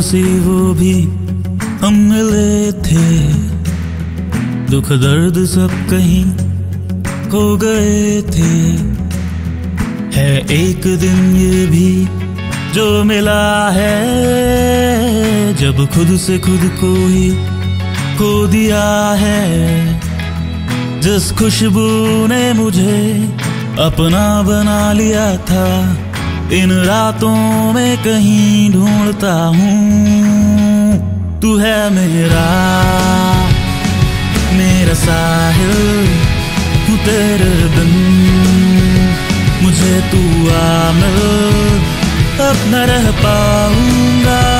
हँसी वो भी हम मिले थे। दुख दर्द सब कहीं खो गए थे। है एक दिन ये भी जो मिला है, जब खुद से खुद को ही खो दिया है। जिस खुशबू ने मुझे अपना बना लिया था इन रातों में कहीं ढूंढता हूँ। तू है मेरा मेरा साहिल तू तेरे बिन। मुझे तू आमिल, अब न रह पाऊँगा।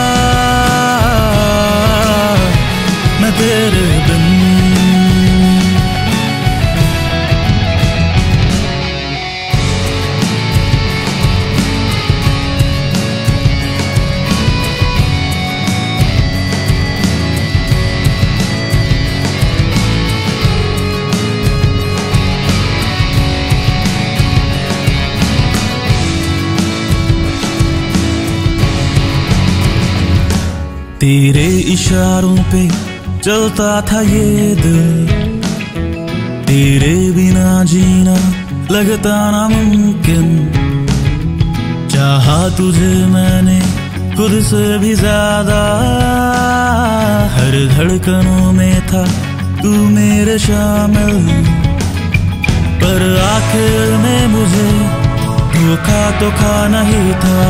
तेरे इशारों पे चलता था ये दिल। तेरे बिना जीना लगता नामुमकिन। चाहा तुझे मैंने खुद से भी ज़्यादा। हर धड़कनों में था तू मेरे शामिल। पर आखिर में मुझे धोखा तो खाना ही था।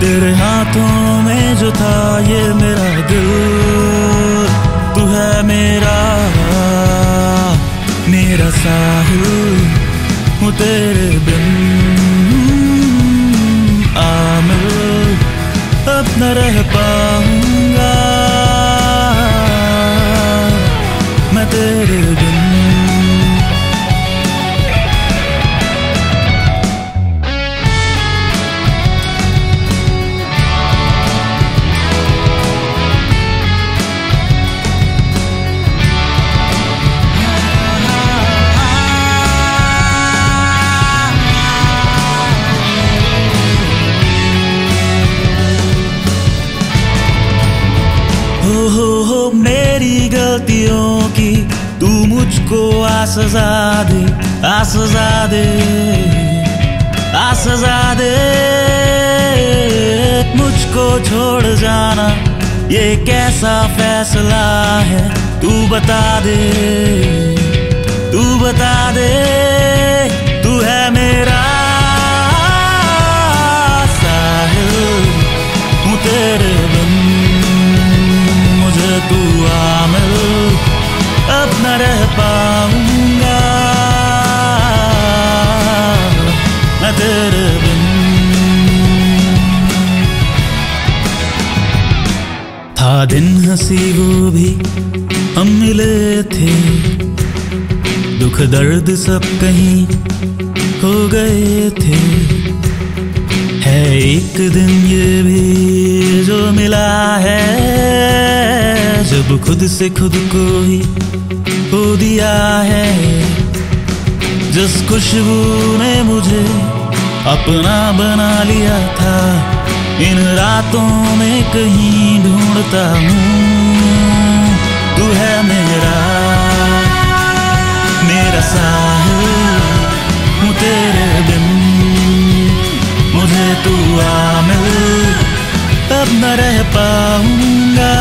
तेरे हाथों में जो था ये मेरा दिल। तू है मेरा मेरा साहिल। हूँ तेरे बिन आमिर अपना रह पाऊँगा हो हो हो, मेरी गलतियों की तू मुझको आसजा दे आसजा दे आसजा दे। मुझको छोड़ जाना, ये कैसा फैसला है? तू बता दे, तू बता दे। दिन हँसी वो भी हम मिले थे। दुख दर्द सब कहीं खो गए थे। है एक दिन ये भी जो मिला है, जब खुद से खुद को ही खो दिया है। जिस खुशबू ने मुझे अपना बना लिया था इन रातों में कहीं ढूंढता हूँ। तू है मेरा मेरा साहिल, हूँ तेरे बिन। मुझे तू आ मिल तब न रह पाऊँगा।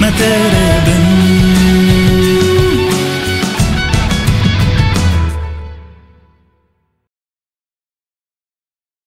मैं तेरे